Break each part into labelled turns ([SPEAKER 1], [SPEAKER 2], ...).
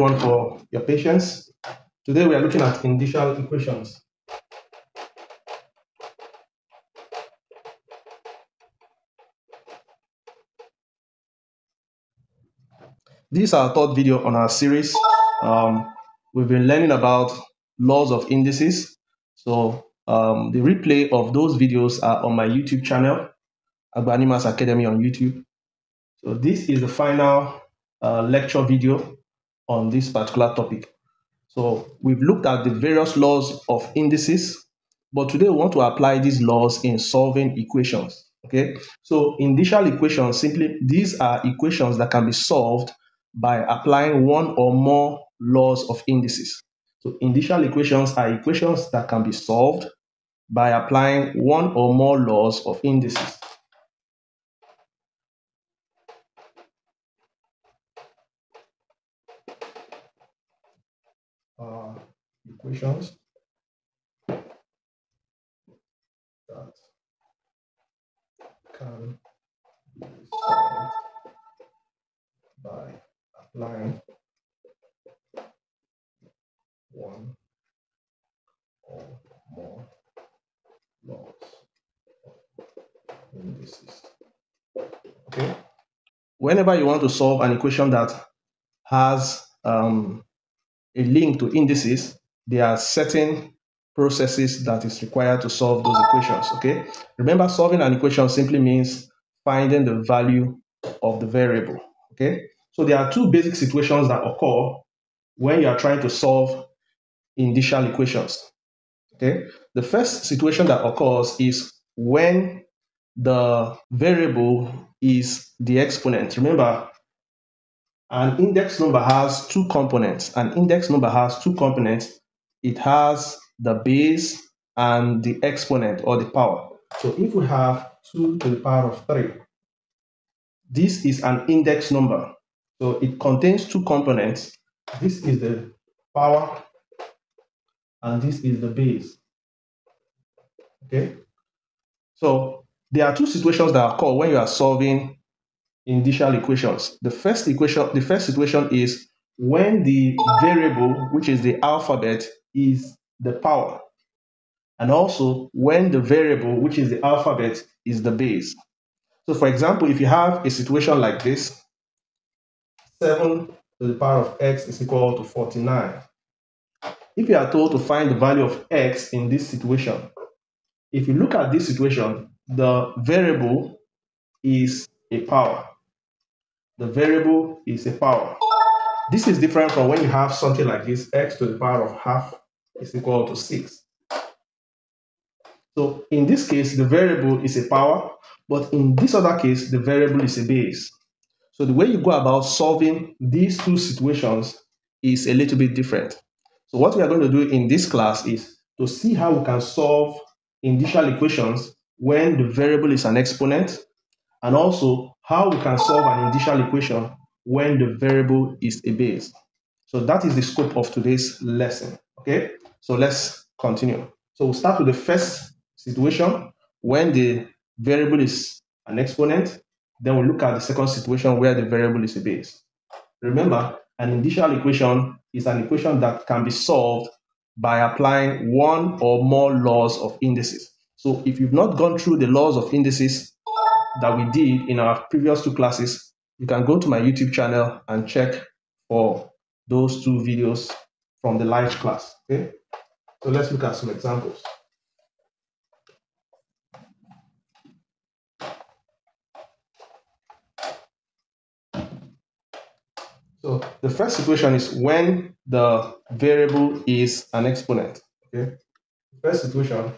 [SPEAKER 1] everyone for your patience. Today we are looking at indicial equations. This is our third video on our series. Um, we've been learning about laws of indices. So um, the replay of those videos are on my YouTube channel, Agbani Maths Academy on YouTube. So this is the final uh, lecture video on this particular topic. So we've looked at the various laws of indices, but today we want to apply these laws in solving equations. Okay, so indicial equations simply these are equations that can be solved by applying one or more laws of indices. So indicial equations are equations that can be solved by applying one or more laws of indices. Equations that can be solved by applying one or more laws of indices. Okay. Whenever you want to solve an equation that has um, a link to indices, there are certain processes that is required to solve those equations. Okay. Remember, solving an equation simply means finding the value of the variable. Okay. So there are two basic situations that occur when you are trying to solve indicial equations. Okay. The first situation that occurs is when the variable is the exponent. Remember, an index number has two components. An index number has two components. It has the base and the exponent or the power. So if we have 2 to the power of 3, this is an index number. So it contains two components. This is the power and this is the base. Okay. So there are two situations that occur when you are solving indicial equations. The first equation, the first situation is when the variable, which is the alphabet, is the power. And also when the variable, which is the alphabet, is the base. So for example, if you have a situation like this, 7 to the power of x is equal to 49. If you are told to find the value of x in this situation, if you look at this situation, the variable is a power. The variable is a power. This is different from when you have something like this, x to the power of half is equal to 6. So in this case, the variable is a power, but in this other case, the variable is a base. So the way you go about solving these two situations is a little bit different. So what we are going to do in this class is to see how we can solve indicial equations when the variable is an exponent and also how we can solve an indicial equation when the variable is a base. So that is the scope of today's lesson. Okay, so let's continue. So we'll start with the first situation when the variable is an exponent then we'll look at the second situation where the variable is a base. Remember, an indicial equation is an equation that can be solved by applying one or more laws of indices. So if you've not gone through the laws of indices that we did in our previous two classes, you can go to my YouTube channel and check for those two videos from the live class. Okay, so let's look at some examples. So the first situation is when the variable is an exponent. Okay. First situation.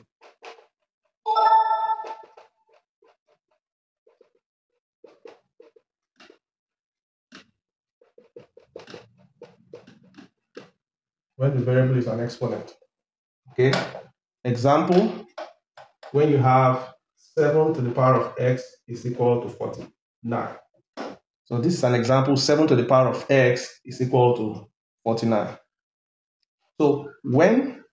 [SPEAKER 1] When the variable is an exponent. Okay. Example, when you have 7 to the power of x is equal to 49. So this is an example, 7 to the power of x is equal to 49. So when,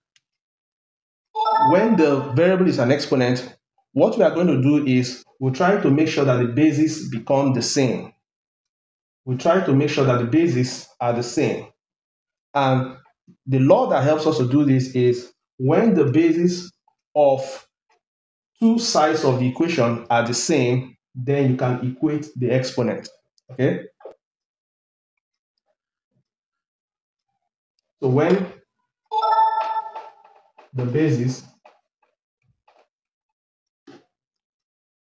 [SPEAKER 1] when the variable is an exponent, what we are going to do is we're trying to make sure that the bases become the same. We try to make sure that the bases are the same. And the law that helps us to do this is when the basis of two sides of the equation are the same, then you can equate the exponent. Okay? So when the basis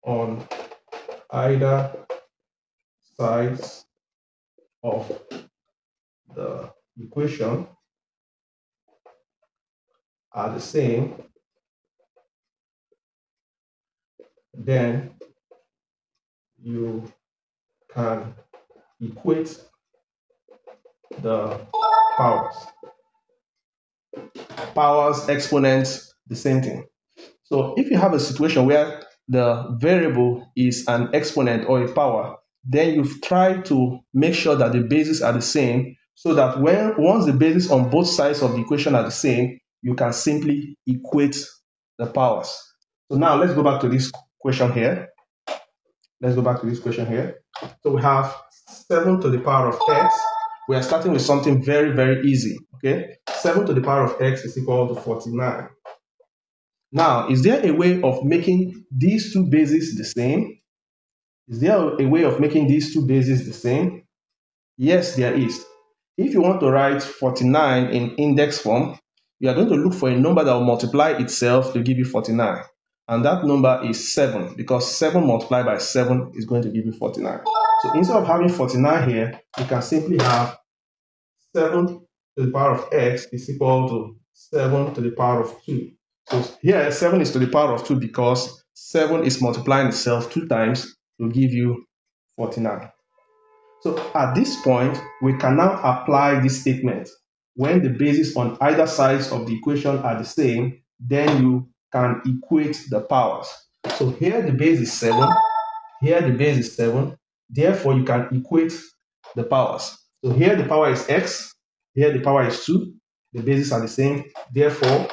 [SPEAKER 1] on either sides of the equation are the same, then you can equate the powers. Powers, exponents, the same thing. So if you have a situation where the variable is an exponent or a power, then you try to make sure that the bases are the same so that when once the bases on both sides of the equation are the same, you can simply equate the powers. So now let's go back to this question here. Let's go back to this question here. So we have 7 to the power of x. We are starting with something very, very easy. Okay. 7 to the power of x is equal to 49. Now, is there a way of making these two bases the same? Is there a way of making these two bases the same? Yes, there is. If you want to write 49 in index form, you are going to look for a number that will multiply itself to give you 49. And that number is 7 because 7 multiplied by 7 is going to give you 49. So instead of having 49 here, you can simply have 7 to the power of x is equal to 7 to the power of 2. So here 7 is to the power of 2 because 7 is multiplying itself 2 times to give you 49. So at this point, we can now apply this statement. When the bases on either sides of the equation are the same, then you can equate the powers. So here the base is 7, here the base is 7, therefore you can equate the powers. So here the power is x, here the power is 2, the bases are the same, therefore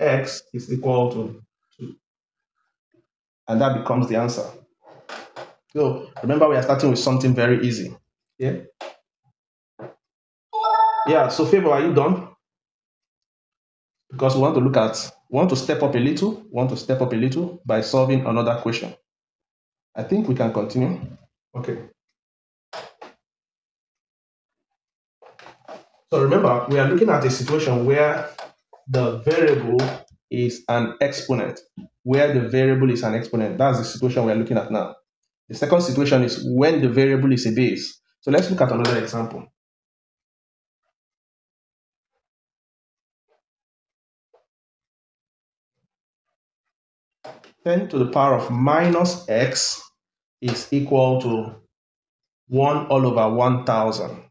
[SPEAKER 1] x is equal to 2. And that becomes the answer. So remember, we are starting with something very easy. Yeah. Yeah. So favor, are you done? Because we want to look at, want to step up a little, want to step up a little by solving another question. I think we can continue. Okay. So remember, we are looking at a situation where the variable is an exponent, where the variable is an exponent. That's the situation we are looking at now. The second situation is when the variable is a base. So let's look at another example. Ten to the power of minus x is equal to 1 all over 1000.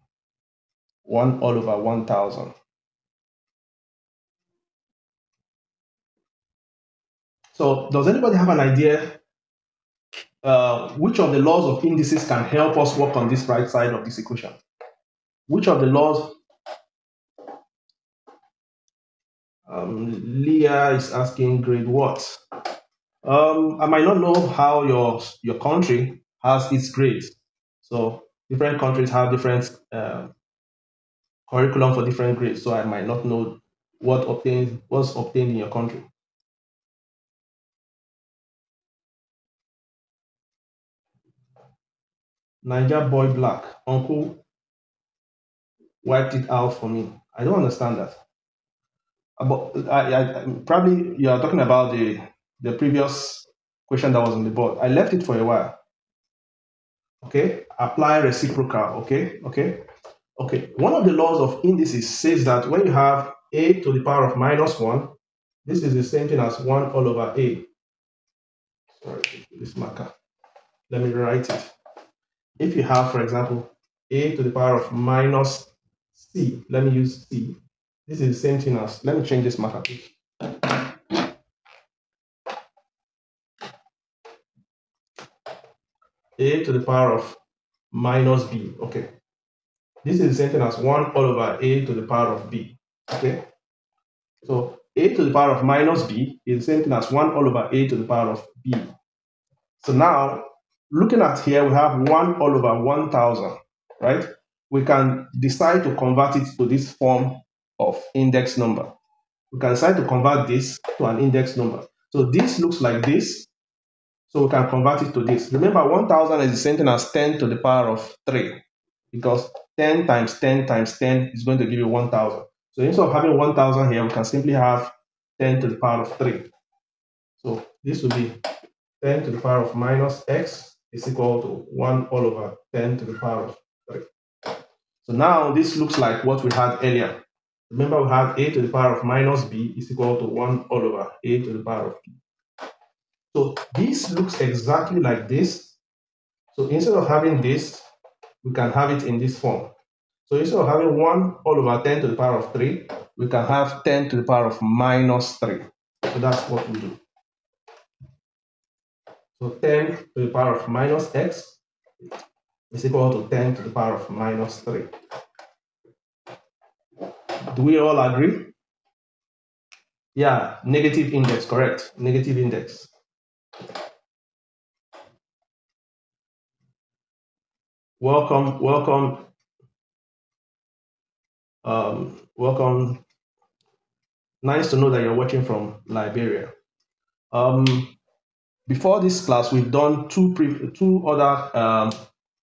[SPEAKER 1] 1 all over 1000. So does anybody have an idea uh, which of the laws of indices can help us work on this right side of this equation? Which of the laws? Um, Leah is asking grade what? Um, I might not know how your your country has its grades. So different countries have different uh, curriculum for different grades. So I might not know what obtains what's obtained in your country. Niger boy black. Uncle wiped it out for me. I don't understand that. But I, I, probably you are talking about the the previous question that was on the board. I left it for a while. Okay, apply reciprocal. Okay, okay, okay. One of the laws of indices says that when you have a to the power of minus one, this is the same thing as one all over a. Sorry, this marker. Let me write it if you have, for example, a to the power of minus c, let me use c. This is the same thing as, let me change this marker. A to the power of minus b. Okay. This is the same thing as 1 all over a to the power of b. Okay. So a to the power of minus b is the same thing as 1 all over a to the power of b. So now looking at here, we have 1 all over 1,000, right? we can decide to convert it to this form of index number. We can decide to convert this to an index number. So this looks like this. So we can convert it to this. Remember, 1000 is the same thing as 10 to the power of 3 because 10 times 10 times 10 is going to give you 1000. So instead of having 1000 here, we can simply have 10 to the power of 3. So this will be 10 to the power of minus x is equal to 1 all over 10 to the power of 3. So now this looks like what we had earlier. Remember we had a to the power of minus b is equal to 1 all over a to the power of b. So this looks exactly like this. So instead of having this, we can have it in this form. So instead of having 1 all over 10 to the power of 3, we can have 10 to the power of minus 3. So that's what we do. So 10 to the power of minus x is equal to 10 to the power of minus 3. Do we all agree? Yeah, negative index, correct. Negative index. Welcome, welcome, um, welcome. Nice to know that you're watching from Liberia. Um, before this class, we've done two pre- two other um,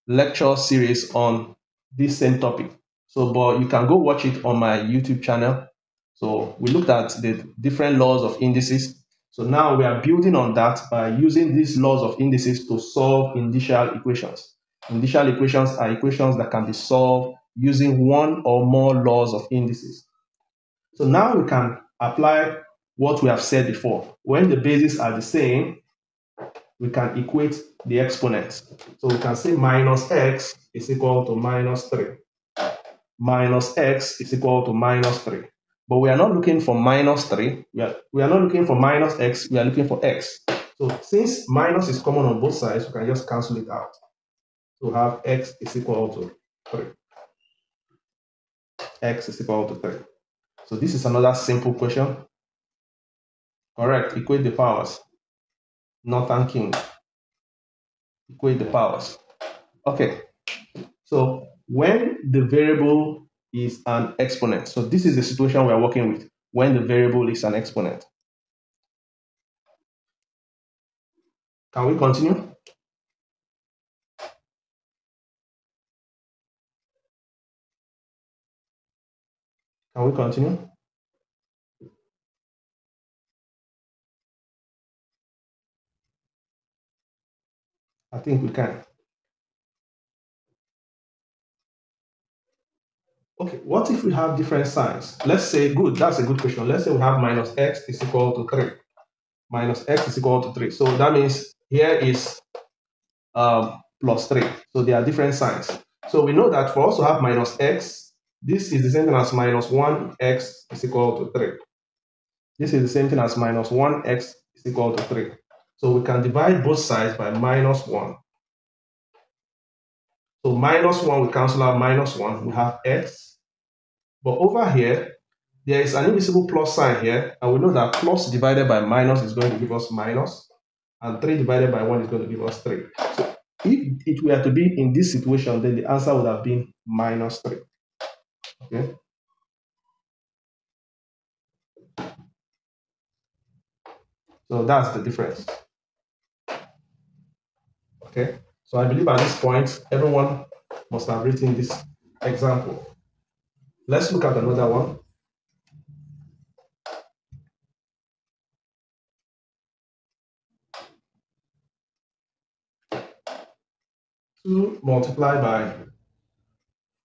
[SPEAKER 1] lecture series on this same topic. So, but you can go watch it on my YouTube channel. So we looked at the different laws of indices. So now we are building on that by using these laws of indices to solve indicial equations. Indicial equations are equations that can be solved using one or more laws of indices. So now we can apply what we have said before. When the bases are the same, we can equate the exponents. So we can say minus x is equal to minus 3. Minus x is equal to minus 3. But we are not looking for minus 3. We are, we are not looking for minus x. We are looking for x. So since minus is common on both sides, we can just cancel it out. To have x is equal to 3. x is equal to 3. So this is another simple question. Correct. Equate the powers. Northern King. Equate the powers. Okay, so when the variable is an exponent, so this is the situation we are working with when the variable is an exponent. Can we continue? Can we continue? I think we can. Okay, what if we have different signs? Let's say, good, that's a good question. Let's say we have minus x is equal to 3. Minus x is equal to 3. So that means here is um, plus 3. So there are different signs. So we know that for us to have minus x, this is the same thing as minus 1x is equal to 3. This is the same thing as minus 1x is equal to 3. So we can divide both sides by minus 1. So minus 1, we cancel out minus 1, we have x. But over here, there is an invisible plus sign here, and we know that plus divided by minus is going to give us minus, and 3 divided by 1 is going to give us 3. So if it were to be in this situation, then the answer would have been minus 3. Okay? So that's the difference. Okay, so I believe at this point, everyone must have written this example. Let's look at another one. Two multiplied by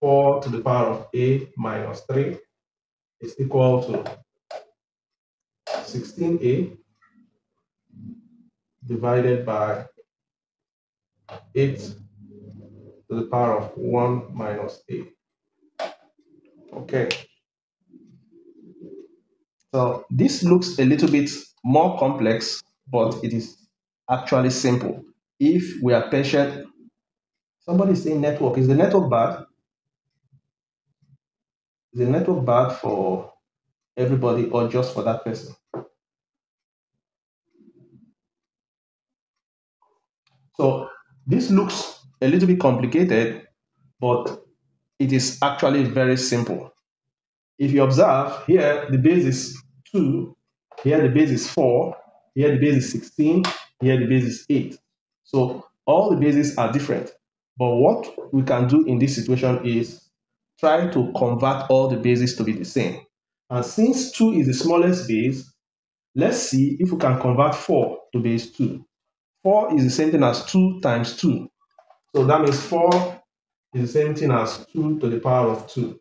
[SPEAKER 1] 4 to the power of a minus 3 is equal to 16a divided by 8 to the power of 1 minus a. Okay. So this looks a little bit more complex, but it is actually simple. If we are patient, somebody saying network. Is the network bad? Is the network bad for everybody or just for that person? So this looks a little bit complicated, but it is actually very simple. If you observe, here the base is 2, here the base is 4, here the base is 16, here the base is 8. So all the bases are different. But what we can do in this situation is try to convert all the bases to be the same. And since 2 is the smallest base, let's see if we can convert 4 to base 2. 4 is the same thing as 2 times 2. So that means 4 is the same thing as 2 to the power of 2.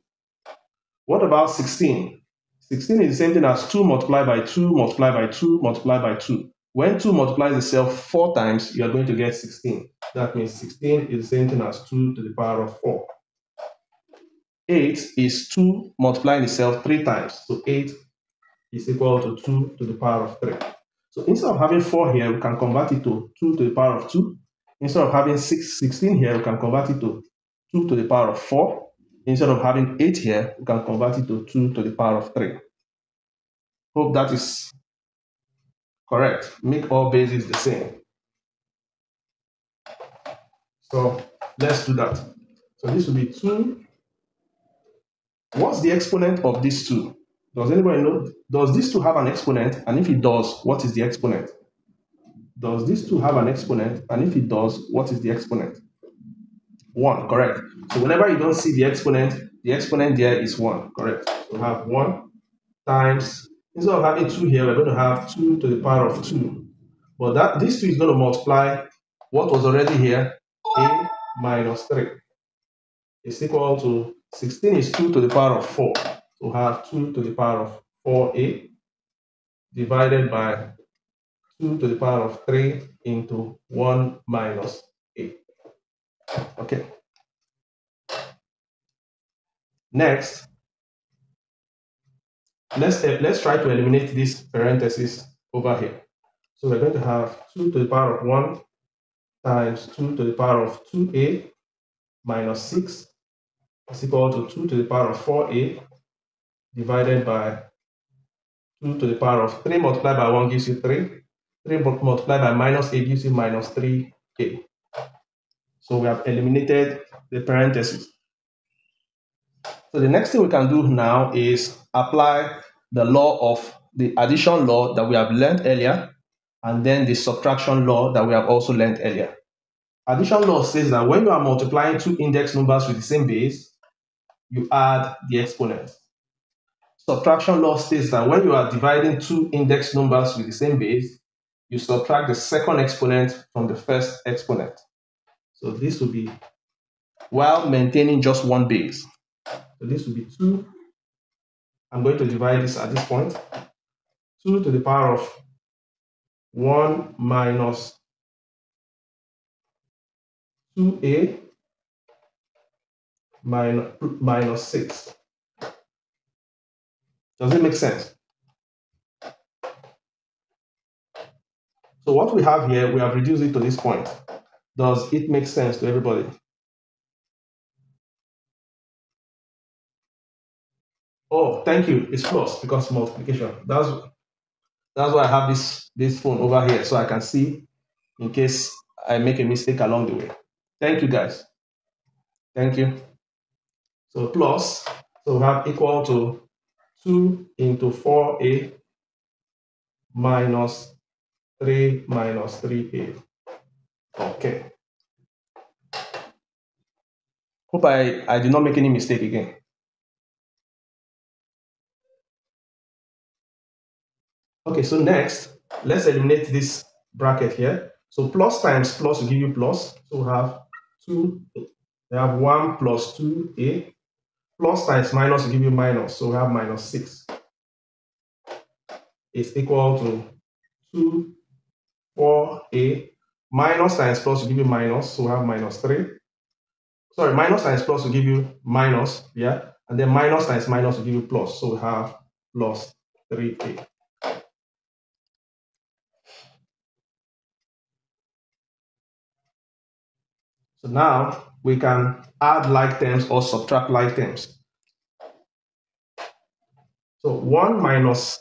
[SPEAKER 1] What about 16? 16 is the same thing as 2 multiplied by 2 multiplied by 2 multiplied by 2. When 2 multiplies itself 4 times, you are going to get 16. That means 16 is the same thing as 2 to the power of 4. 8 is 2 multiplying itself 3 times. So 8 is equal to 2 to the power of 3. So instead of having 4 here, we can convert it to 2 to the power of 2. Instead of having 6, 16 here, we can convert it to 2 to the power of 4. Instead of having 8 here, we can convert it to 2 to the power of 3. Hope that is correct. Make all bases the same. So let's do that. So this will be 2. What's the exponent of these two? Does anybody know? Does this two have an exponent? And if it does, what is the exponent? Does this two have an exponent? And if it does, what is the exponent? 1, correct. So whenever you don't see the exponent, the exponent there is 1, correct. So we have 1 times, instead of having 2 here, we're going to have 2 to the power of 2. But that this 2 is going to multiply what was already here, a minus 3. Is equal to 16 is 2 to the power of 4. So we have 2 to the power of 4a divided by 2 to the power of 3 into 1 minus a. Okay. Next, let's, let's try to eliminate this parenthesis over here. So we're going to have 2 to the power of 1 times 2 to the power of 2a minus 6 is equal to 2 to the power of 4a divided by 2 to the power of 3 multiplied by 1 gives you 3. 3 multiplied by minus a gives you minus 3a. So we have eliminated the parentheses. So the next thing we can do now is apply the law of the addition law that we have learned earlier and then the subtraction law that we have also learned earlier. Addition law says that when you are multiplying two index numbers with the same base, you add the exponent. Subtraction law states that when you are dividing two index numbers with the same base, you subtract the second exponent from the first exponent. So this will be while maintaining just one base. So this will be 2. I'm going to divide this at this point. 2 to the power of 1 minus 2a minus, minus 6. Does it make sense? So what we have here, we have reduced it to this point. Does it make sense to everybody? Oh, thank you. It's plus because multiplication. That's that's why I have this this phone over here so I can see in case I make a mistake along the way. Thank you guys. Thank you. So plus, so we have equal to 2 into 4a minus 3 minus 3a. Okay. Hope I, I did not make any mistake again. Okay, so next, let's eliminate this bracket here. So plus times plus will give you plus. So we have 2, we have 1 plus 2a. Plus times minus will give you minus. So we have minus 6. Is equal to 2, 4a Minus times plus will give you minus, so we have minus 3. Sorry, minus times plus will give you minus, yeah? And then minus times minus will give you plus, so we have plus 3a. So now we can add like terms or subtract like terms. So 1 minus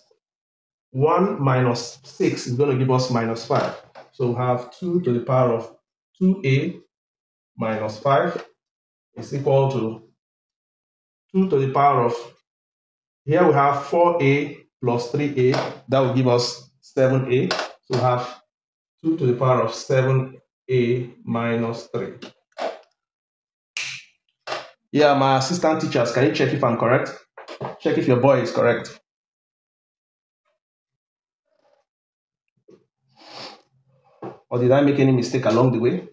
[SPEAKER 1] 1 minus 6 is going to give us minus 5. So we have 2 to the power of 2a minus 5 is equal to 2 to the power of, here we have 4a plus 3a, that will give us 7a. So we have 2 to the power of 7a minus 3. Yeah, my assistant teachers, can you check if I'm correct? Check if your boy is correct. Or did I make any mistake along the way?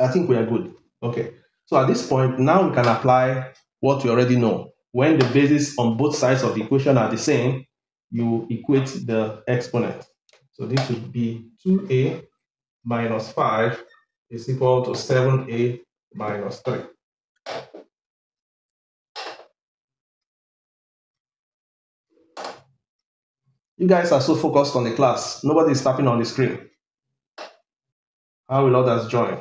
[SPEAKER 1] I think we are good. Okay. So at this point, now we can apply what we already know. When the bases on both sides of the equation are the same, you equate the exponent. So this would be 2a minus 5 is equal to 7a minus 3. You guys are so focused on the class. Nobody is tapping on the screen. How will others join?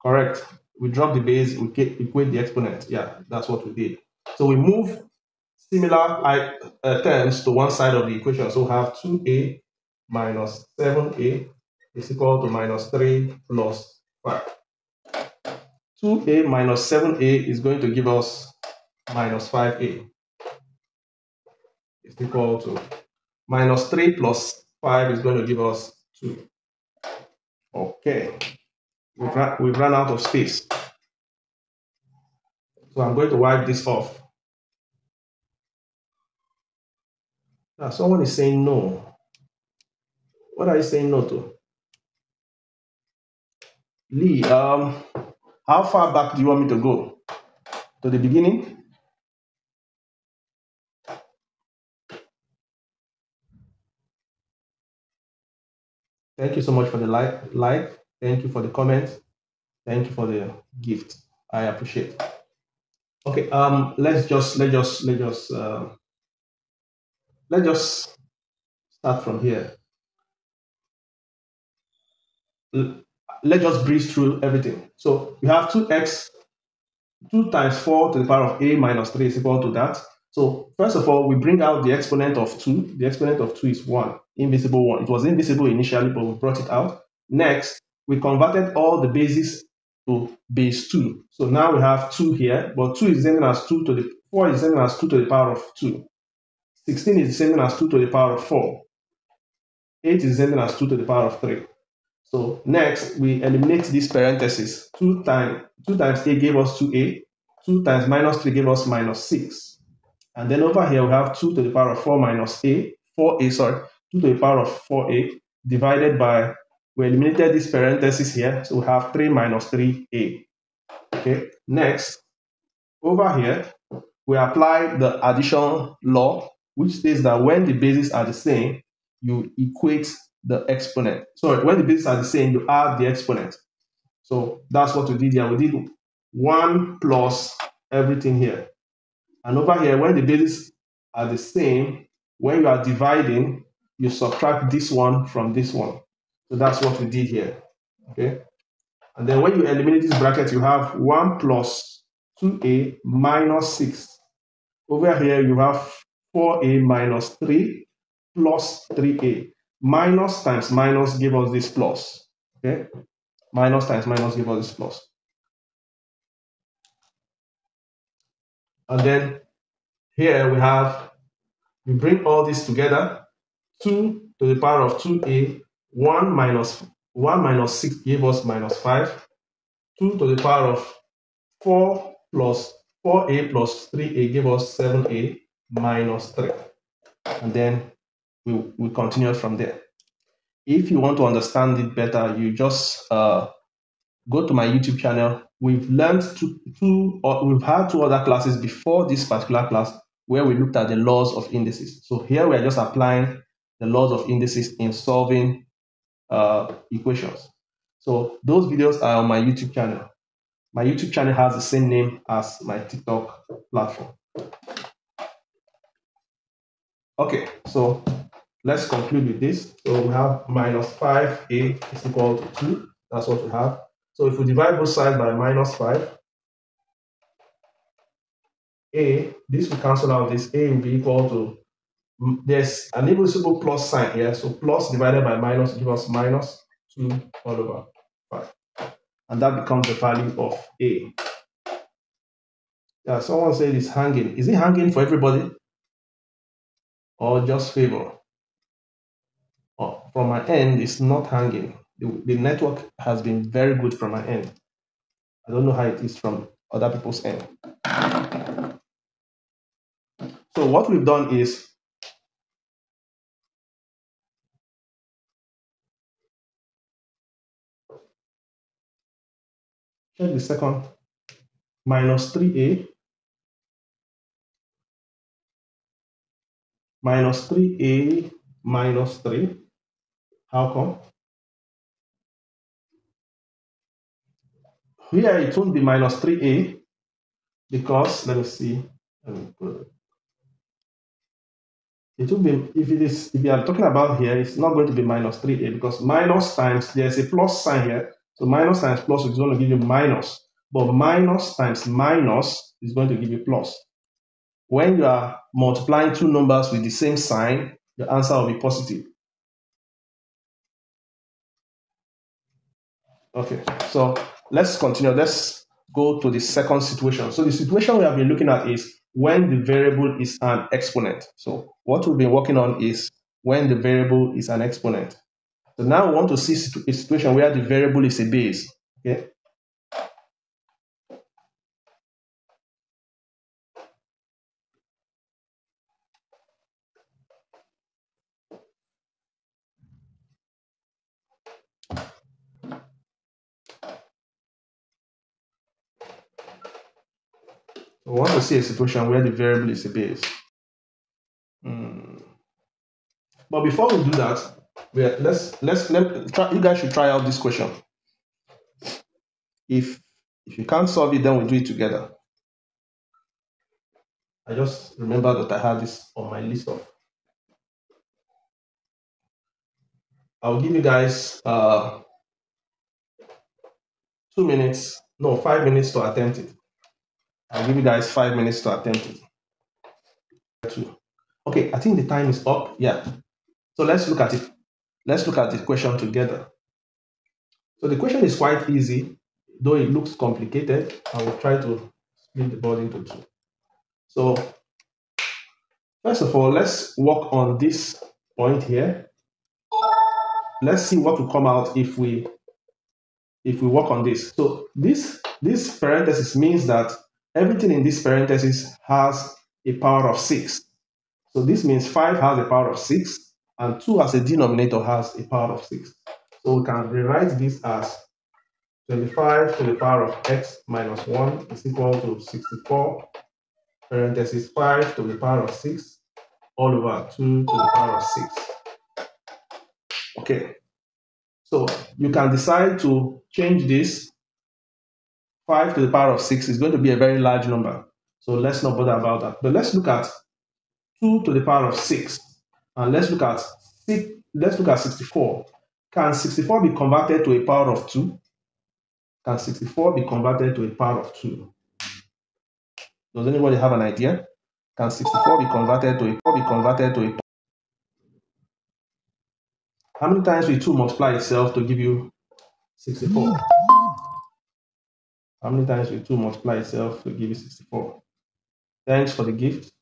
[SPEAKER 1] Correct. We drop the base, we equate the exponent. Yeah, that's what we did. So we move similar uh, terms to one side of the equation. So we have 2a minus 7a is equal to minus 3 plus 5. 2a minus 7a is going to give us minus 5a. Is equal to minus 3 plus 5 is going to give us 2. Okay. We've run, we've run out of space. So I'm going to wipe this off. Now, someone is saying no. What are you saying no to? Lee, um, how far back do you want me to go? To the beginning? Thank you so much for the like. like. Thank you for the comments. Thank you for the gift. I appreciate. Okay, um, let's just let just let just uh, let's just start from here. Let's just breeze through everything. So we have 2x, 2 times 4 to the power of a minus 3 is equal to that. So first of all, we bring out the exponent of 2. The exponent of 2 is 1, invisible 1. It was invisible initially, but we brought it out. Next, we converted all the bases to base 2. So now we have 2 here, but 2 is the same as 2 to the 4 is the same as 2 to the power of 2. 16 is the same as 2 to the power of 4. 8 is the same as 2 to the power of 3. So next, we eliminate this parenthesis. 2 times 2 times a gave us 2a. 2 times minus 3 gave us minus 6. And then over here, we have 2 to the power of 4 minus a. 4a, sorry, 2 to the power of 4a divided by we eliminated this parenthesis here, so we have 3 minus 3a. Okay, next, over here, we apply the addition law, which says that when the bases are the same, you equate the exponent. Sorry, when the bases are the same, you add the exponent. So that's what we did here. We did 1 plus everything here. And over here, when the bases are the same, when you are dividing, you subtract this one from this one. So that's what we did here. Okay. And then when you eliminate this bracket, you have 1 plus 2a minus 6. Over here, you have 4a minus 3 plus 3a. Minus times minus give us this plus. Okay. Minus times minus give us this plus. And then here we have, we bring all this together. 2 to the power of 2a 1 minus 1 minus 6 gave us minus 5. 2 to the power of 4 plus 4a plus 3a gave us 7a minus 3. And then we, we continue from there. If you want to understand it better, you just uh, go to my YouTube channel. We've learned two, two or we've had two other classes before this particular class where we looked at the laws of indices. So here we are just applying the laws of indices in solving uh, equations. So those videos are on my YouTube channel. My YouTube channel has the same name as my TikTok platform. Okay, so let's conclude with this. So we have minus 5a is equal to 2. That's what we have. So if we divide both sides by minus 5, a, this will cancel out this, a will be equal to there's an invisible plus sign here. So plus divided by minus give us minus 2 all over 5. And that becomes the value of A. Yeah, someone said it's hanging. Is it hanging for everybody? Or just favor? Oh, from my end, it's not hanging. The, the network has been very good from my end. I don't know how it is from other people's end. So what we've done is check the second minus 3a minus 3a minus 3. How come? Here it won't be minus 3a because, let me see, let me put it. It will be, if it is, if you are talking about here, it's not going to be minus 3a because minus times, there's a plus sign here. So minus times plus is going to give you minus. But minus times minus is going to give you plus. When you are multiplying two numbers with the same sign, the answer will be positive. Okay, so let's continue. Let's go to the second situation. So the situation we have been looking at is when the variable is an exponent. So what we've been working on is when the variable is an exponent. So now we want to see a situation where the variable is a base. Okay. We want to see a situation where the variable is a base. Hmm. But before we do that, we are, let's let's let try, you guys should try out this question. If if you can't solve it, then we'll do it together. I just remember that I had this on my list of. I'll give you guys uh, two minutes, no, five minutes to attempt it. I'll give you guys five minutes to attempt it. Okay, I think the time is up. Yeah. So let's look at it. Let's look at the question together. So the question is quite easy, though it looks complicated. I will try to split the board into two. So first of all, let's work on this point here. Let's see what will come out if we if we work on this. So this this parenthesis means that everything in this parenthesis has a power of 6. So this means 5 has a power of 6, and 2 as a denominator has a power of 6. So we can rewrite this as 25 to the power of x minus 1 is equal to 64, parenthesis 5 to the power of 6, all over 2 to the power of 6. Okay, so you can decide to change this 5 to the power of 6 is going to be a very large number. So let's not bother about that. But let's look at 2 to the power of 6. And let's look at six, let's look at 64. Can 64 be converted to a power of 2? Can 64 be converted to a power of 2? Does anybody have an idea? Can 64 be converted to a be converted to a How many times will 2 multiply itself to give you 64? How many times will 2 multiply itself to give you 64? Thanks for the gift.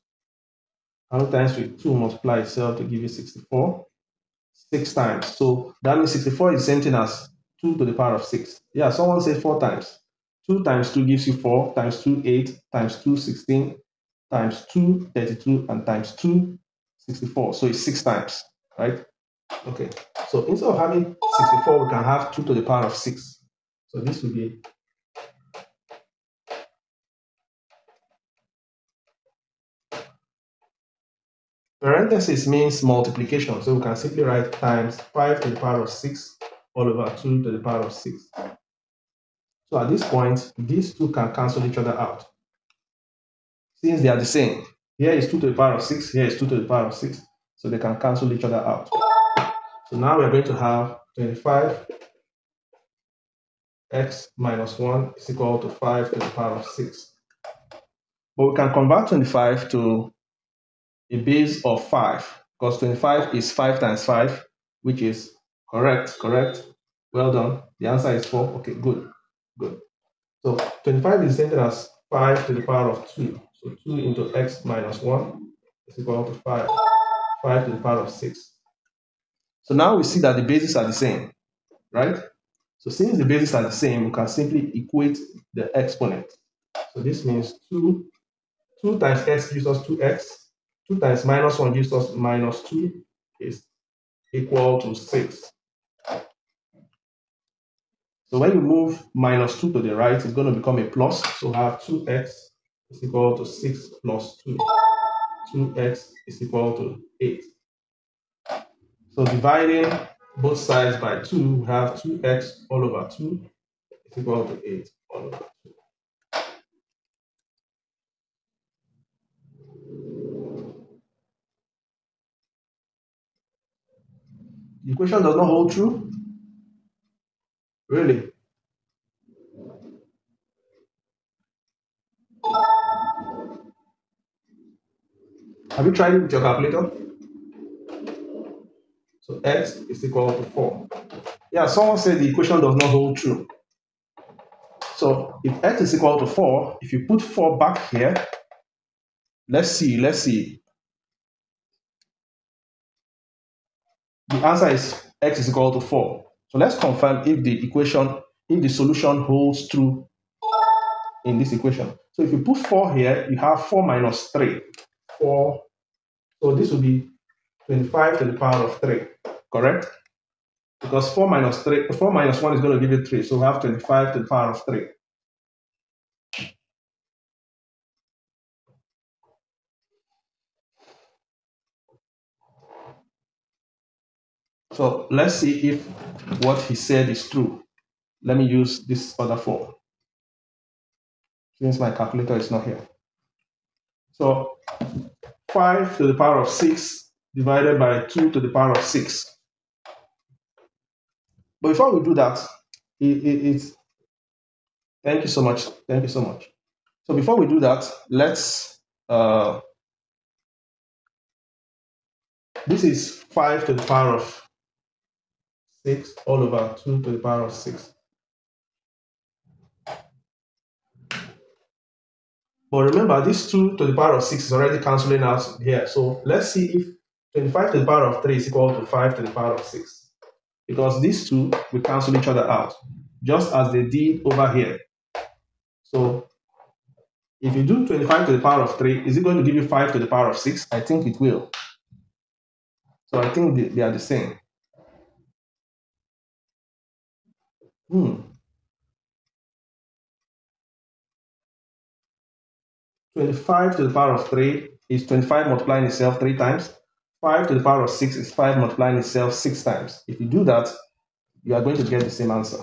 [SPEAKER 1] How many times will 2 multiply itself to give you 64? 6 times. So that means 64 is the same thing as 2 to the power of 6. Yeah, someone said 4 times. 2 times 2 gives you 4, times 2, 8, times 2, 16, times 2, 32, and times 2, 64. So it's 6 times, right? Okay, so instead of having 64, we can have 2 to the power of 6. So this will be Parenthesis means multiplication, so we can simply write times 5 to the power of 6 all over 2 to the power of 6. So at this point, these two can cancel each other out. Since they are the same, here is 2 to the power of 6, here is 2 to the power of 6, so they can cancel each other out. So now we're going to have 25 x minus 1 is equal to 5 to the power of 6. But we can convert 25 to a base of 5 because 25 is 5 times 5 which is correct correct Well done. The answer is 4. Okay, good. Good. So 25 is the same thing as 5 to the power of 2. So 2 into x minus 1 is equal to 5. 5 to the power of 6. So now we see that the bases are the same, right? So since the bases are the same, we can simply equate the exponent. So this means 2, 2 times x gives us 2x. 2 times minus 1 gives us minus 2 is equal to 6. So when you move minus 2 to the right, it's going to become a plus. So I have 2x is equal to 6 plus 2. 2x is equal to 8. So dividing both sides by 2, we have 2x all over 2 is equal to 8 all over 2. The equation does not hold true? Really? Have you tried it with your calculator? So x is equal to 4. Yeah, someone said the equation does not hold true. So if x is equal to 4, if you put 4 back here, let's see, let's see. The answer is x is equal to 4. So let's confirm if the equation, if the solution holds true in this equation. So if you put 4 here, you have 4 minus 3. 4. So this will be 25 to the power of 3, correct? Because 4 minus 3, 4 minus 1 is going to give you 3. So we have 25 to the power of 3. So let's see if what he said is true. Let me use this other form since my calculator is not here. So 5 to the power of 6 divided by 2 to the power of 6. But before we do that, it, it, it's thank you so much. Thank you so much. So before we do that, let's uh, this is 5 to the power of 6 all over 2 to the power of 6. But remember, this 2 to the power of 6 is already cancelling out here. So let's see if 25 to the power of 3 is equal to 5 to the power of 6. Because these two will cancel each other out, just as they did over here. So if you do 25 to the power of 3, is it going to give you 5 to the power of 6? I think it will. So I think they, they are the same. Hmm. 25 to the power of 3 is 25 multiplying itself 3 times. 5 to the power of 6 is 5 multiplying itself 6 times. If you do that, you are going to get the same answer.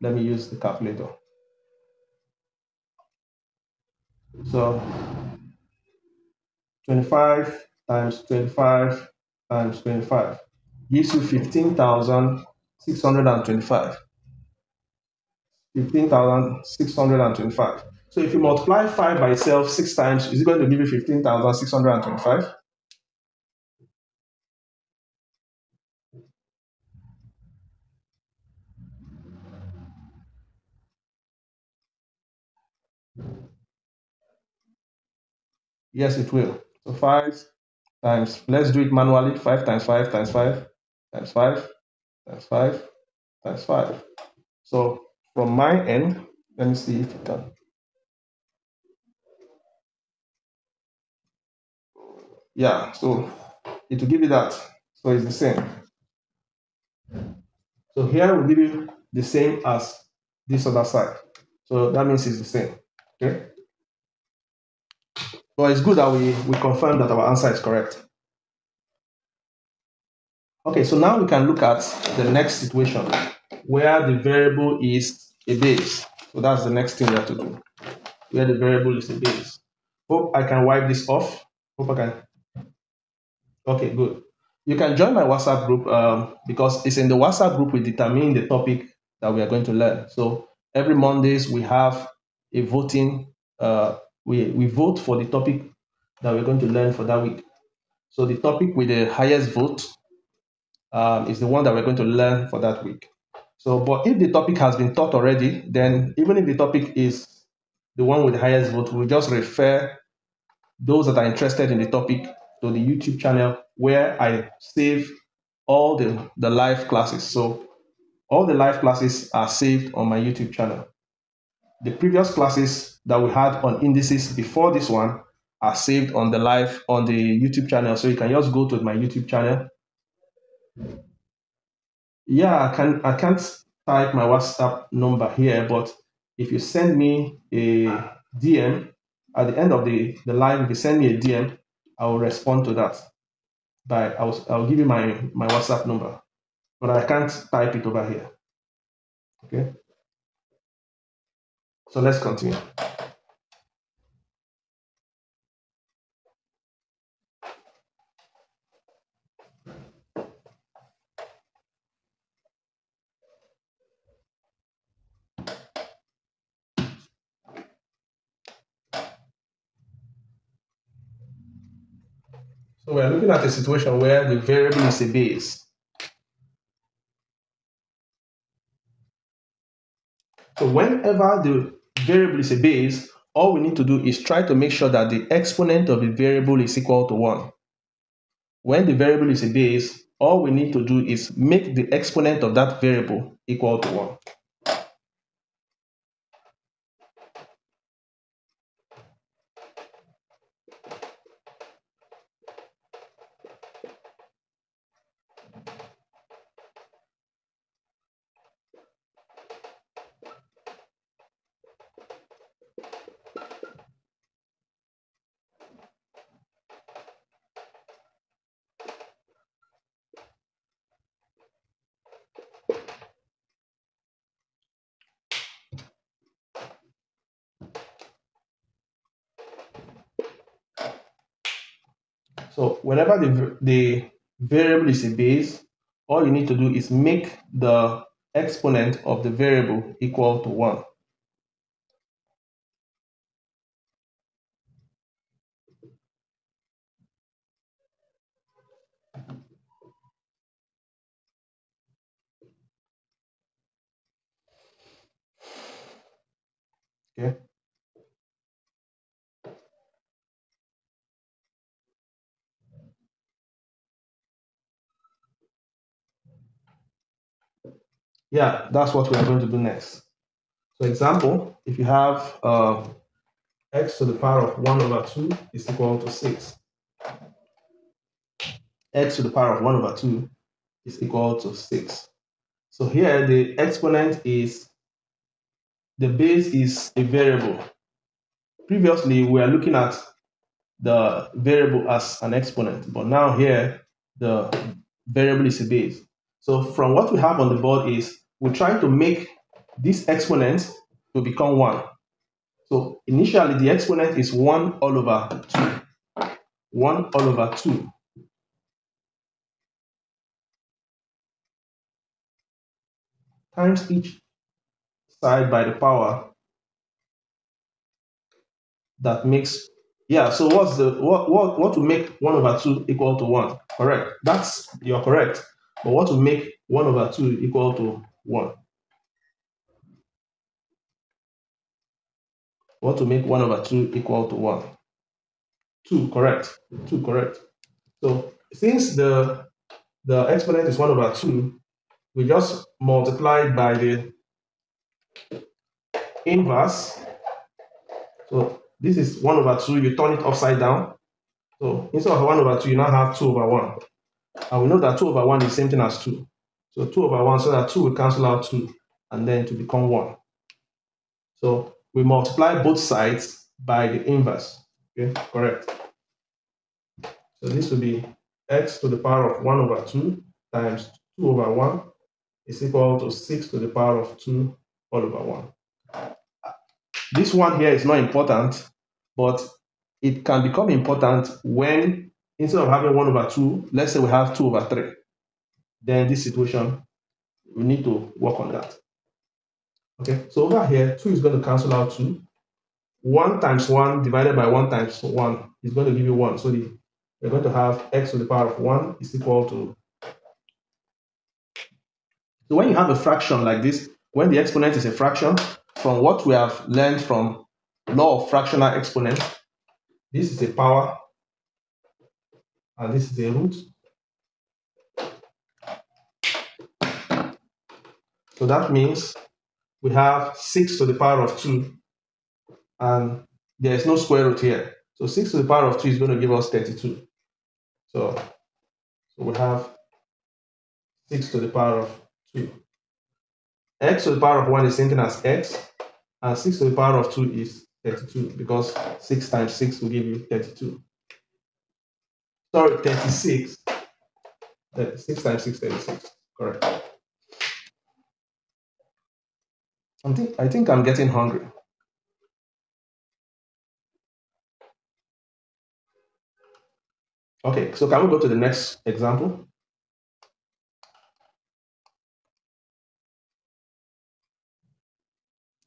[SPEAKER 1] Let me use the calculator. So 25 times 25 times 25 gives you 15,625. 15,625. So if you multiply 5 by itself 6 times, is it going to give you 15,625? Yes, it will. So 5 times, let's do it manually. 5 times 5 times 5 times 5 times 5 times 5. So from my end, let me see if it can. Yeah, so it will give you that. So it's the same. So here will give you the same as this other side. So that means it's the same. Okay. But it's good that we, we confirm that our answer is correct. Okay, so now we can look at the next situation where the variable is a base. So that's the next thing we have to do. Where the variable is a base. Hope I can wipe this off. Hope I can. Okay, good. You can join my WhatsApp group um, because it's in the WhatsApp group we determine the topic that we are going to learn. So every Mondays we have a voting. Uh, we we vote for the topic that we're going to learn for that week. So the topic with the highest vote um, is the one that we're going to learn for that week. So, but if the topic has been taught already, then even if the topic is the one with the highest vote, we'll just refer those that are interested in the topic to the YouTube channel where I save all the, the live classes. So all the live classes are saved on my YouTube channel. The previous classes that we had on indices before this one are saved on the live on the YouTube channel. So you can just go to my YouTube channel. Yeah, I can I can't type my WhatsApp number here, but if you send me a DM at the end of the, the live, if you send me a DM, I will respond to that. By I'll, I'll give you my, my WhatsApp number, but I can't type it over here. Okay. So let's continue. So we're looking at a situation where the variable is a base. So whenever the variable is a base, all we need to do is try to make sure that the exponent of the variable is equal to 1. When the variable is a base, all we need to do is make the exponent of that variable equal to 1. So whenever the, the variable is a base, all you need to do is make the exponent of the variable equal to 1. Okay. Yeah, that's what we are going to do next. So example, if you have uh, x to the power of 1 over 2 is equal to 6. x to the power of 1 over 2 is equal to 6. So here the exponent is, the base is a variable. Previously, we are looking at the variable as an exponent, but now here the variable is a base. So from what we have on the board is we try to make this exponent to become 1. So initially the exponent is 1 all over 2. 1 all over 2. times each side by the power that makes yeah so what's the what what what to make 1 over 2 equal to 1 correct that's you're correct but what to make 1 over 2 equal to 1. What to make 1 over 2 equal to 1? 2, correct. 2, correct. So since the, the exponent is 1 over 2, we just multiply by the inverse. So this is 1 over 2, you turn it upside down. So instead of 1 over 2, you now have 2 over 1. And we know that 2 over 1 is the same thing as 2. So 2 over 1, so that 2 will cancel out 2, and then to become 1. So we multiply both sides by the inverse. Okay, correct. So this will be x to the power of 1 over 2 times 2 over 1 is equal to 6 to the power of 2 all over 1. This one here is not important, but it can become important when instead of having 1 over 2, let's say we have 2 over 3 then this situation, we need to work on that. Okay, so over here, 2 is going to cancel out 2. 1 times 1 divided by 1 times 1 is going to give you 1. So the, we're going to have x to the power of 1 is equal to So when you have a fraction like this, when the exponent is a fraction, from what we have learned from law of fractional exponent, this is a power and this is a root. So that means we have 6 to the power of 2 and there is no square root here. So 6 to the power of 2 is going to give us 32. So, so we have 6 to the power of 2. x to the power of 1 is the same thing as x, and 6 to the power of 2 is 32 because 6 times 6 will give you 32. Sorry, 36. 6 times 6, 36. Correct. I think, I think I'm getting hungry. Okay, so can we go to the next example?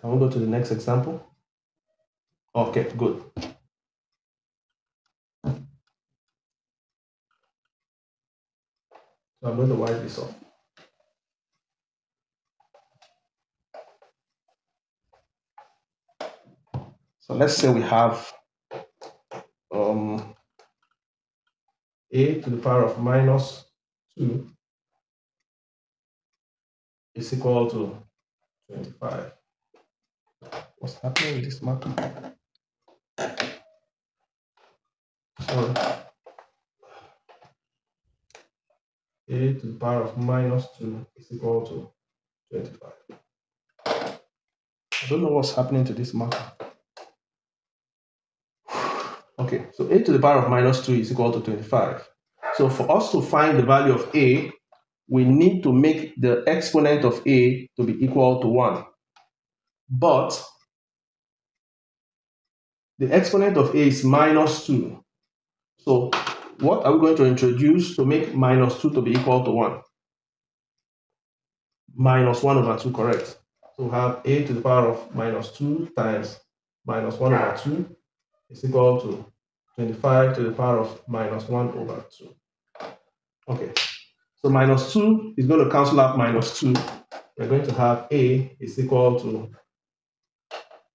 [SPEAKER 1] Can we go to the next example? Okay, good. So I'm going to wipe this off. So let's say we have um, a to the power of minus 2 is equal to 25. What's happening with this marker? Sorry. a to the power of minus 2 is equal to 25. I don't know what's happening to this marker. Okay, so a to the power of minus 2 is equal to 25. So for us to find the value of a, we need to make the exponent of a to be equal to 1. But the exponent of a is minus 2. So what are we going to introduce to make minus 2 to be equal to 1? Minus 1 over 2, correct. So we have a to the power of minus 2 times minus 1 over 2 is equal to 25 to the power of minus 1 over 2. Okay, so minus 2 is going to cancel out minus 2. We're going to have a is equal to,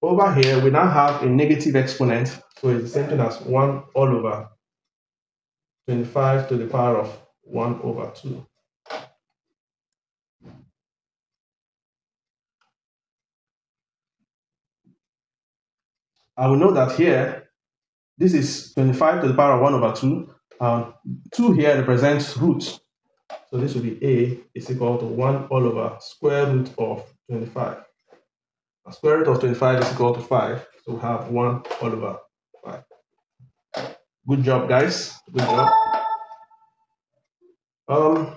[SPEAKER 1] over here, we now have a negative exponent. So it's the same thing as 1 all over 25 to the power of 1 over 2. I will note that here, this is 25 to the power of 1 over 2. Um, 2 here represents roots. So this will be a is equal to 1 all over square root of 25. A square root of 25 is equal to 5. So we have 1 all over 5. Good job, guys. Good job. Um,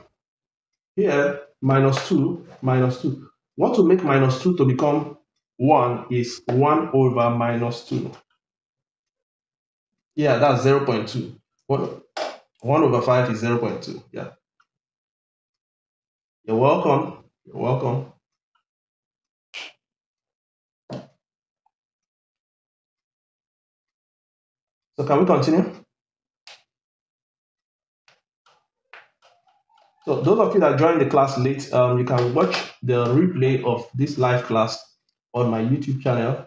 [SPEAKER 1] here, minus 2, minus 2. What to make minus 2 to become 1 is 1 over minus 2. Yeah, that's 0 0.2. What, 1 over 5 is 0 0.2. Yeah. You're welcome. You're welcome. So can we continue? So those of you that joined the class late, um, you can watch the replay of this live class on my YouTube channel,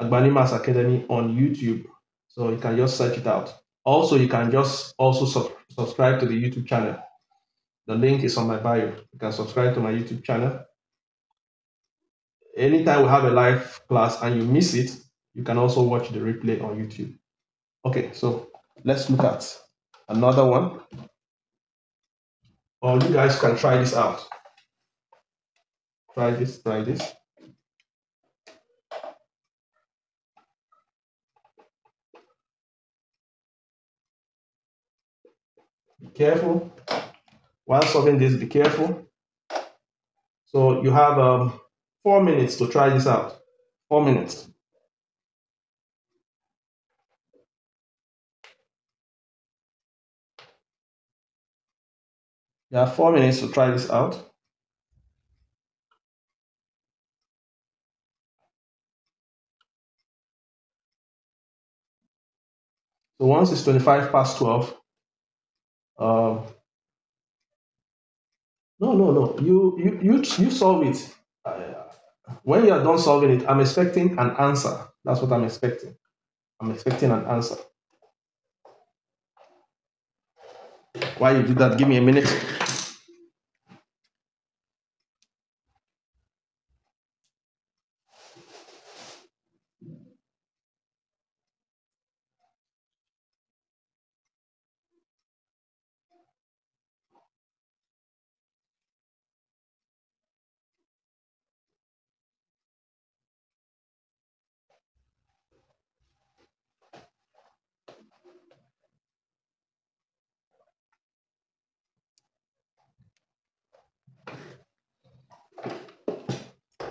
[SPEAKER 1] Agbani Maths Academy on YouTube. So you can just search it out. Also, you can just also sub- subscribe to the YouTube channel. The link is on my bio. You can subscribe to my YouTube channel. Anytime we have a live class and you miss it, you can also watch the replay on YouTube. Okay, so let's look at another one or you guys can try this out. Try this, try this. Be careful. While solving this, be careful. So you have um, four minutes to try this out. Four minutes. You have four minutes to try this out. So once it's 25 past 12, um, No, no, no. You you you you solve it. Uh, when you are done solving it, I'm expecting an answer. That's what I'm expecting. I'm expecting an answer. Why you do that? Give me a minute.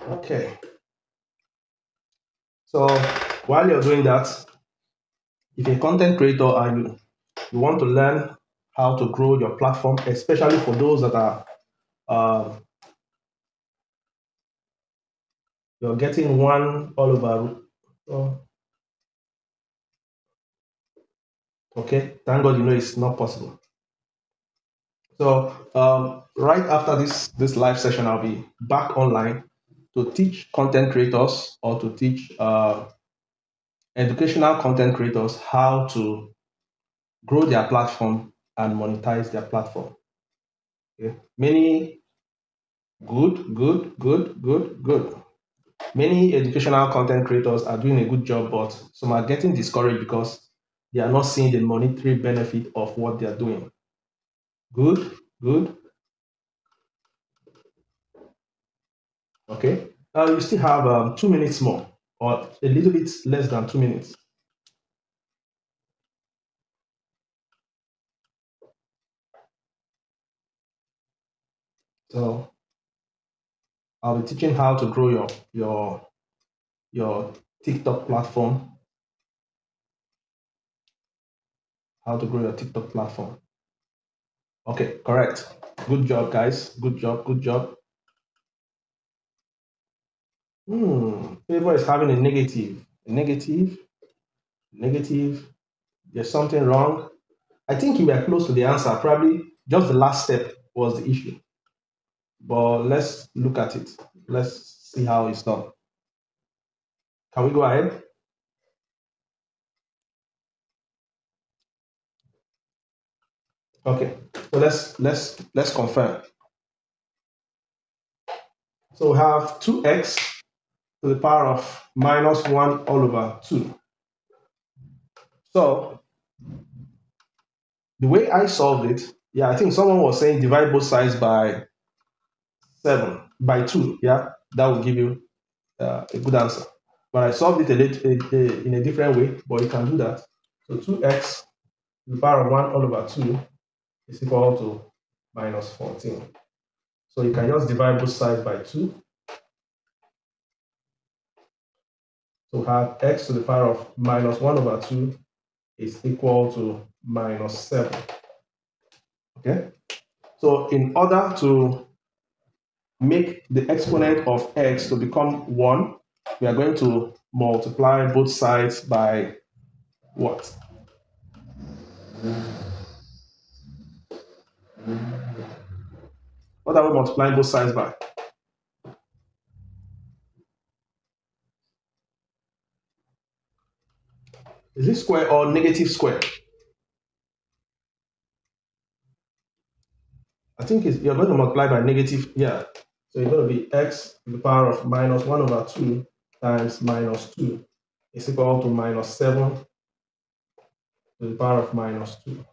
[SPEAKER 1] Okay. So while you're doing that, if you're a content creator and you, you want to learn how to grow your platform, especially for those that are uh, you're getting one all over. So, okay, thank God you know it's not possible. So um, right after this this live session, I'll be back online to teach content creators or to teach uh, educational content creators how to grow their platform and monetize their platform. Okay. Many good, good, good, good, good. Many educational content creators are doing a good job, but some are getting discouraged because they are not seeing the monetary benefit of what they are doing. Good, good. Okay. Uh, you still have um, two minutes more, or a little bit less than two minutes. So I'll be teaching how to grow your your your TikTok platform. How to grow your TikTok platform. Okay, correct. Good job, guys. Good job. Good job. Hmm. Favor is having a negative. A negative. Negative. There's something wrong. I think you were close to the answer. Probably just the last step was the issue. But let's look at it. Let's see how it's done. Can we go ahead? Okay. So let's let's let's confirm. So we have 2x to the power of minus 1 all over 2. So the way I solved it, yeah, I think someone was saying divide both sides by 7, by 2. Yeah, that will give you uh, a good answer. But I solved it a little, a, a, in a different way, but you can do that. So 2x to the power of 1 all over 2 is equal to minus 14. So you can just divide both sides by 2 to have x to the power of minus 1 over 2 is equal to minus 7. Okay? So in order to make the exponent of x to become 1, we are going to multiply both sides by what? What are we multiplying both sides by? Is it square or negative square? I think you're going to multiply by negative, yeah. So it's going to be x to the power of minus 1 over 2 times minus 2 is equal to minus 7 to the power of minus 2.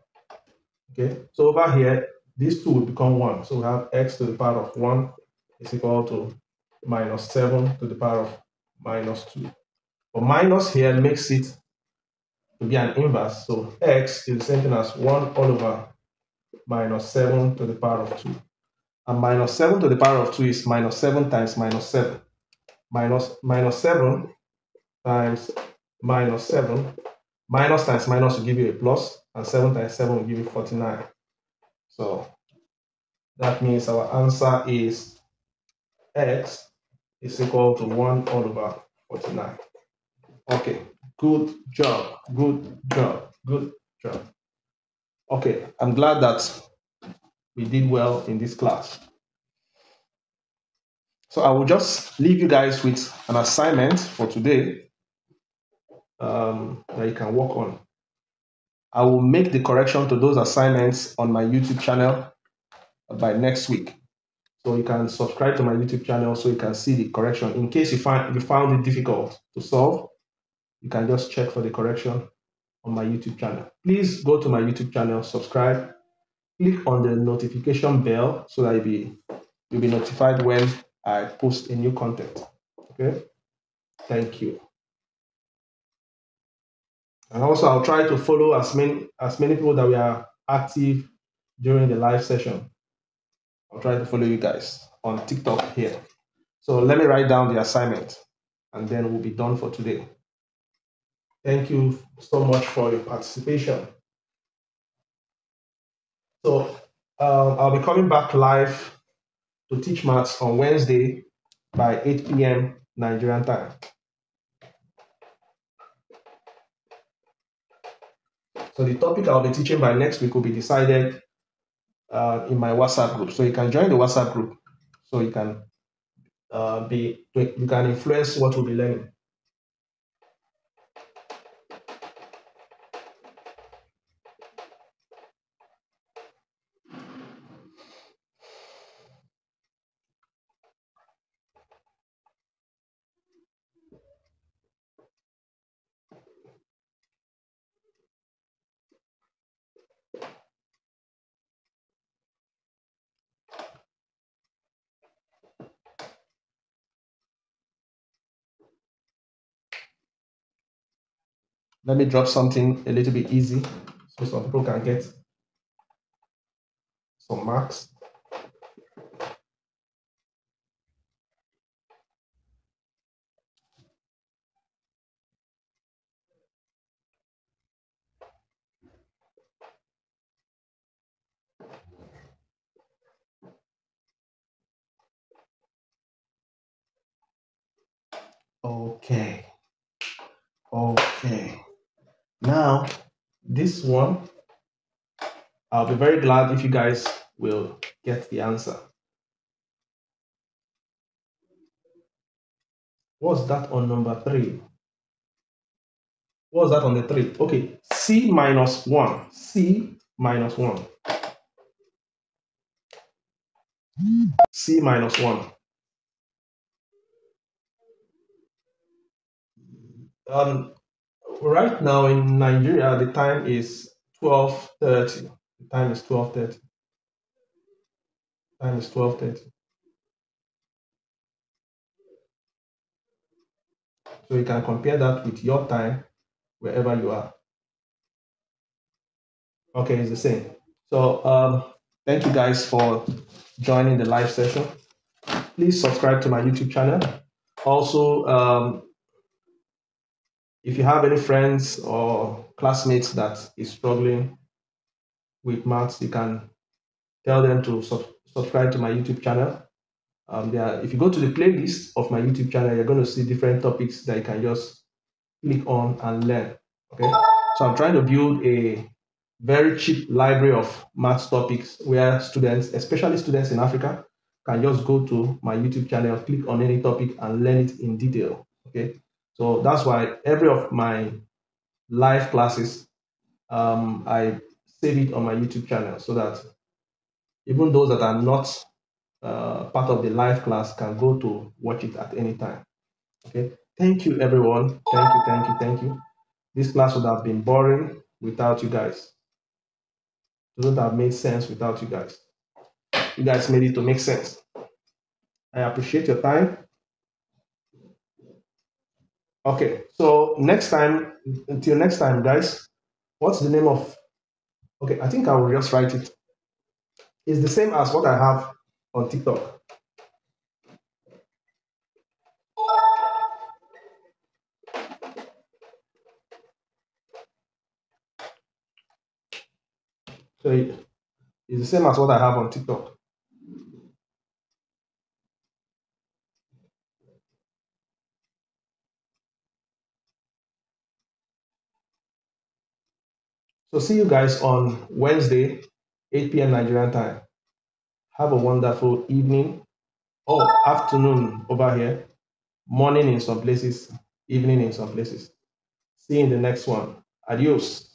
[SPEAKER 1] Okay, so over here, these two will become 1. So we have x to the power of 1 is equal to minus 7 to the power of minus 2. But minus here makes it to be an inverse. So x is the same thing as 1 all over minus 7 to the power of 2. And minus 7 to the power of 2 is minus 7 times minus 7. Minus, minus 7 times minus 7. Minus times minus will give you a plus, and 7 times 7 will give you 49. So that means our answer is x is equal to 1 all over 49. Okay, Good job. Good job. Good job. Okay, I'm glad that we did well in this class. So I will just leave you guys with an assignment for today um, that you can work on. I will make the correction to those assignments on my YouTube channel by next week. So you can subscribe to my YouTube channel so you can see the correction. In case you find you found it difficult to solve, you can just check for the correction on my YouTube channel. Please go to my YouTube channel, subscribe, click on the notification bell so that you'll be, you'll be notified when I post a new content. Okay? Thank you. And also I'll try to follow as many as many people that we are active during the live session. I'll try to follow you guys on TikTok here. So let me write down the assignment and then we'll be done for today. Thank you so much for your participation. So um, I'll be coming back live to teach maths on Wednesday by 8 p.m. Nigerian time. So the topic I'll be teaching by next week will be decided uh, in my WhatsApp group. So you can join the WhatsApp group so you can uh, be you can influence what we'll be learning. Let me drop something a little bit easy so some people can get some marks. Okay. Okay. Now, this one, I'll be very glad if you guys will get the answer. What's that on number three? What's that on the three? Okay, C minus one. C minus one. C minus one. Um, right now in Nigeria, the time is 12.30. The time is 12.30. Time is 12.30. So you can compare that with your time wherever you are. Okay, it's the same. So um, thank you guys for joining the live session. Please subscribe to my YouTube channel. Also, um, if you have any friends or classmates that is struggling with maths, you can tell them to sub- subscribe to my YouTube channel. Um, there, if you go to the playlist of my YouTube channel, you're going to see different topics that you can just click on and learn. Okay, so I'm trying to build a very cheap library of maths topics where students, especially students in Africa, can just go to my YouTube channel, click on any topic, and learn it in detail. Okay, so that's why every of my live classes, um, I save it on my YouTube channel so that even those that are not uh, part of the live class can go to watch it at any time. Okay. Thank you, everyone. Thank you, thank you, thank you. This class would have been boring without you guys. It wouldn't have made sense without you guys. You guys made it to make sense. I appreciate your time. Okay, so next time, until next time, guys, what's the name of? Okay, I think I will just write it. It's the same as what I have on TikTok. So it's the same as what I have on TikTok. So see you guys on Wednesday, 8 p.m. Nigerian time. Have a wonderful evening Oh, afternoon over here, morning in some places, evening in some places. See you in the next one. Adios.